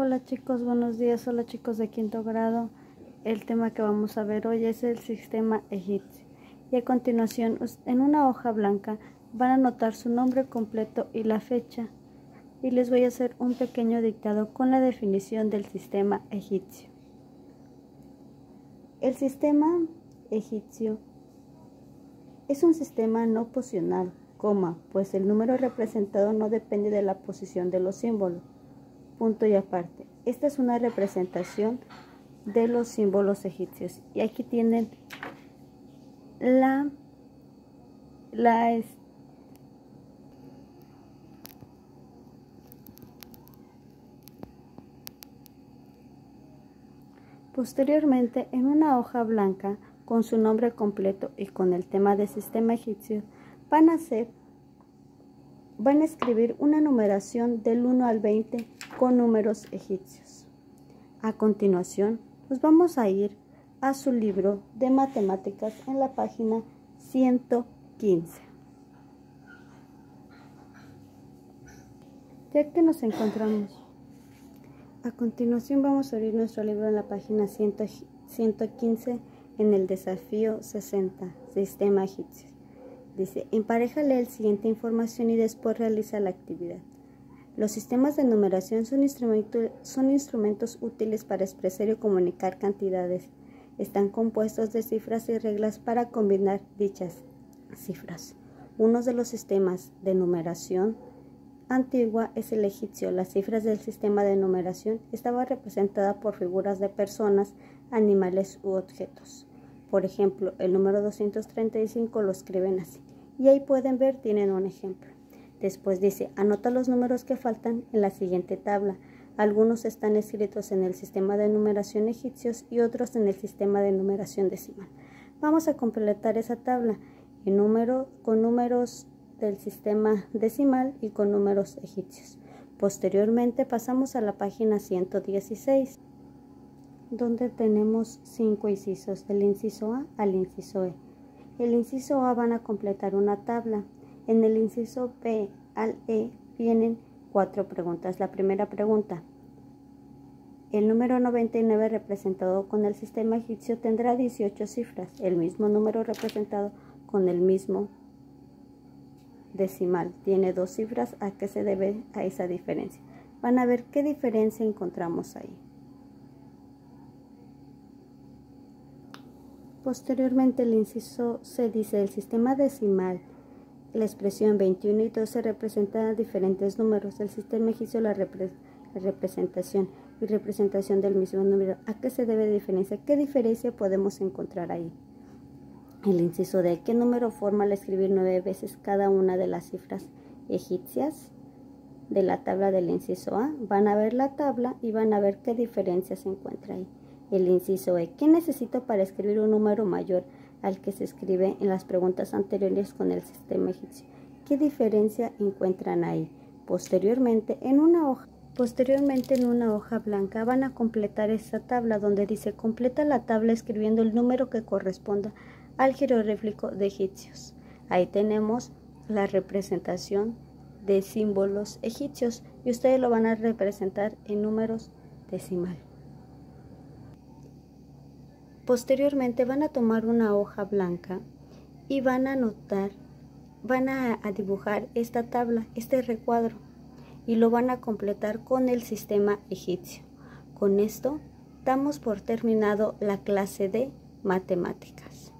Hola chicos, buenos días. Hola chicos de quinto grado. El tema que vamos a ver hoy es el sistema egipcio. Y a continuación, en una hoja blanca van a anotar su nombre completo y la fecha. Y les voy a hacer un pequeño dictado con la definición del sistema egipcio. El sistema egipcio es un sistema no posicional, coma, pues el número representado no depende de la posición de los símbolos punto y aparte. Esta es una representación de los símbolos egipcios. Y aquí tienen la, la Posteriormente, en una hoja blanca con su nombre completo y con el tema del sistema egipcio, van a van a escribir una numeración del 1 al 20 con números egipcios. A continuación, nos vamos a ir a su libro de matemáticas en la página 115. Ya que nos encontramos, a continuación vamos a abrir nuestro libro en la página 115 en el desafío 60, sistema egipcio. Dice, emparejale el siguiente información y después realiza la actividad. Los sistemas de numeración son, son instrumentos útiles para expresar y comunicar cantidades. Están compuestos de cifras y reglas para combinar dichas cifras. Uno de los sistemas de numeración antigua es el egipcio. Las cifras del sistema de numeración estaban representadas por figuras de personas, animales u objetos. Por ejemplo, el número 235 lo escriben así. Y ahí pueden ver, tienen un ejemplo. Después dice, anota los números que faltan en la siguiente tabla. Algunos están escritos en el sistema de numeración egipcios y otros en el sistema de numeración decimal. Vamos a completar esa tabla con números del sistema decimal y con números egipcios. Posteriormente pasamos a la página 116 donde tenemos cinco incisos, del inciso A al inciso E. El inciso A van a completar una tabla. En el inciso B al E vienen cuatro preguntas. La primera pregunta. El número 99 representado con el sistema egipcio tendrá 18 cifras. El mismo número representado con el mismo decimal tiene dos cifras. ¿A qué se debe a esa diferencia? Van a ver qué diferencia encontramos ahí. Posteriormente, el inciso se dice el sistema decimal. La expresión 21 y 12 representan diferentes números. El sistema egipcio la, representación y representación del mismo número. ¿A qué se debe diferencia? ¿Qué diferencia podemos encontrar ahí? El inciso de qué número forma al escribir nueve veces cada una de las cifras egipcias de la tabla del inciso A. Van a ver la tabla y van a ver qué diferencia se encuentra ahí. El inciso E. ¿Qué necesito para escribir un número mayor al que se escribe en las preguntas anteriores con el sistema egipcio? ¿Qué diferencia encuentran ahí? Posteriormente, en una hoja Posteriormente en una hoja blanca van a completar esta tabla donde dice completa la tabla escribiendo el número que corresponda al jeroglífico de egipcios. Ahí tenemos la representación de símbolos egipcios y ustedes lo van a representar en números decimal. Posteriormente van a tomar una hoja blanca y van a anotar, van a, dibujar esta tabla, este recuadro, y lo van a completar con el sistema egipcio. Con esto damos por terminado la clase de matemáticas.